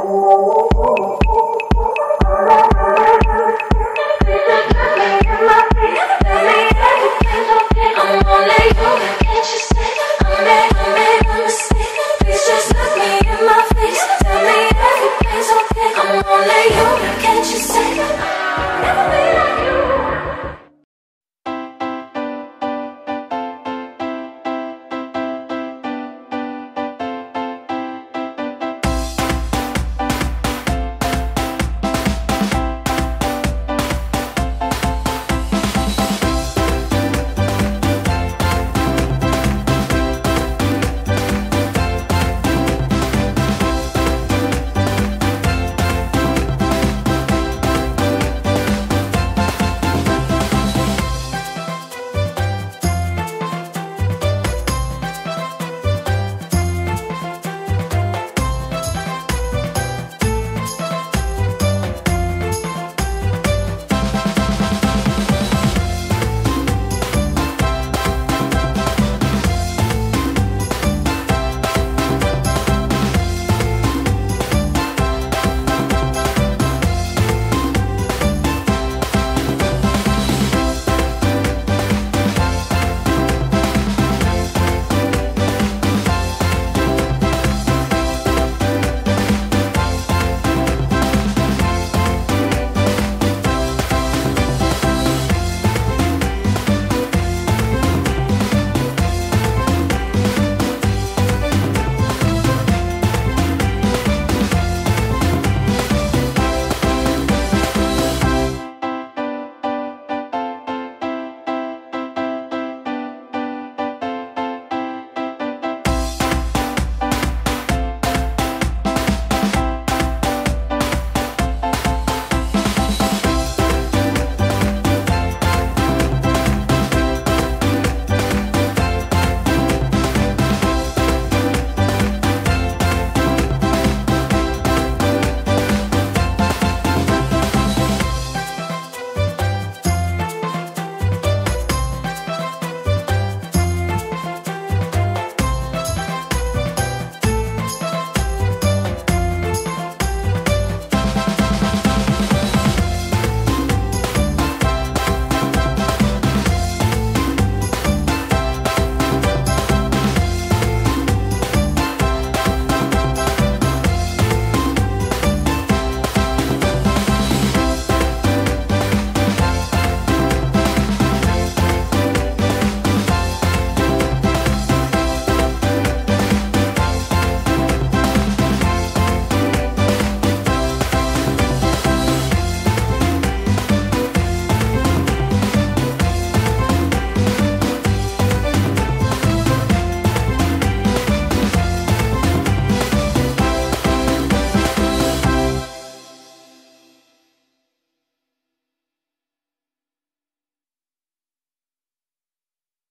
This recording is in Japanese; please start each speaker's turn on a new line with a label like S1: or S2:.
S1: Oh, oh, oh, oh.